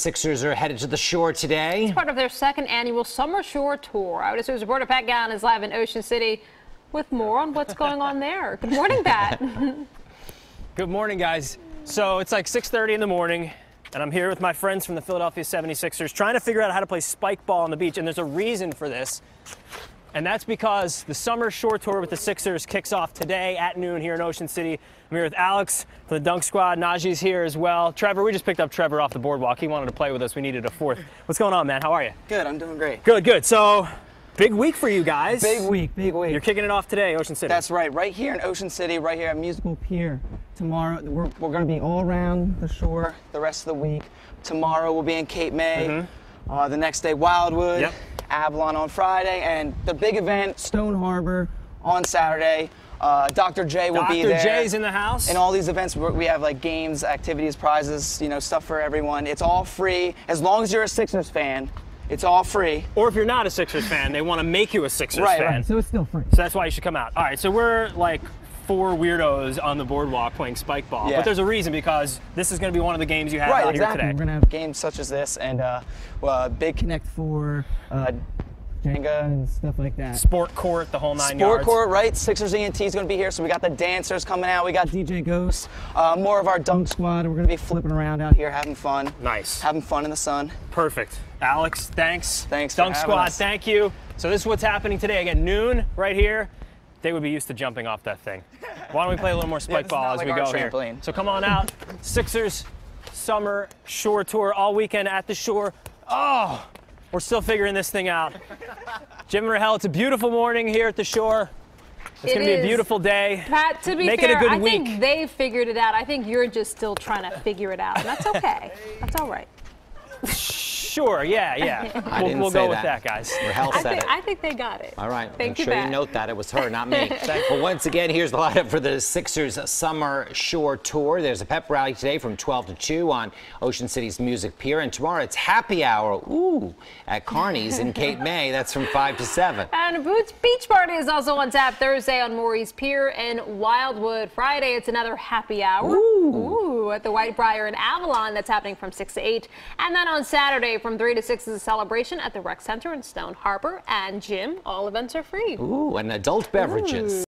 Sixers are headed to the shore today. It's Part of their second annual Summer Shore Tour. Out News reporter Pat Gallen is live in Ocean City with more on what's going on there. Good morning, Pat. Good morning, guys. So it's like 6:30 in the morning, and I'm here with my friends from the Philadelphia 76ers trying to figure out how to play spike ball on the beach. And there's a reason for this. And that's because the summer shore tour with the Sixers kicks off today at noon here in Ocean City. I'm here with Alex from the Dunk Squad. Najee's here as well. Trevor, we just picked up Trevor off the boardwalk. He wanted to play with us. We needed a fourth. What's going on, man? How are you? Good, I'm doing great. Good, good. So, big week for you guys. Big week, big week. You're kicking it off today, Ocean City. That's right, right here in Ocean City, right here at Musical Pier. Tomorrow, we're, we're going to be all around the shore the rest of the week. Tomorrow, we'll be in Cape May. Uh, the next day, Wildwood. Yep. Avalon on Friday, and the big event, Stone Harbor, on Saturday. Uh, Dr. J will be there. Dr. J's in the house. And all these events, we're- we have like games, activities, prizes, you know, stuff for everyone. It's all free. As long as you're a Sixers fan, it's all free. or if you're not a Sixers fan, they want to make you a Sixers Right, fan. right. So it's still free. So that's why you should come out. All right, so we're like four weirdos on the boardwalk playing spike ball. Yeah. But there's a reason because this is going to be one of the games you have Right, out exactly. here We're gonna have games such as this and uh, uh, big Connect Four, uh, Jenga and stuff like that. Sport court, the whole nine Sport yards. court, right? Sixers ENT is going to be here, so we got the dancers coming out. We got DJ Ghost, uh, more of our dunk squad. We're going to be flipping around out here, having fun. Nice. Having fun in the sun. Perfect. Alex, thanks. Thanks Dunk having Squad, us. thank you. So this is what's happening today. Again, noon right here. They would be used to jumping off that thing. Why don't we play a little more spike this is ball as like we our go here? So come on out. Sixers summer shore tour all weekend at the shore. Oh, we're still figuring this thing out. Jim and Rahel, it's a beautiful morning here at the shore. It's It going to be a beautiful day. Pat, to be Make it a fair, good I week. think they figured it out. I think you're just still trying to figure it out. And that's okay. That's all right. Sure, yeah, yeah. I we'll we'll say go with that. that, guys. Rahel I said think, it. I think they got it. All right. Thank Make you, sure you note that it was her, not me. well, once again, here's the lineup for the Sixers Summer Shore Tour. There's a pep rally today from 12 to 2 on Ocean City's Music Pier, and tomorrow it's happy hour. Ooh, at Carney's in Cape May. That's from 5 to 7. And a Boots Beach Party is also on tap Thursday on Morey's Pier and Wildwood. Friday, it's another happy hour. Ooh. At the Whitebrier in Avalon. That's happening from 6 to 8. And then on Saturday from 3 to 6 is a celebration at the Rec Center in Stone Harbor. And Jim, all events are free. Ooh, and adult beverages.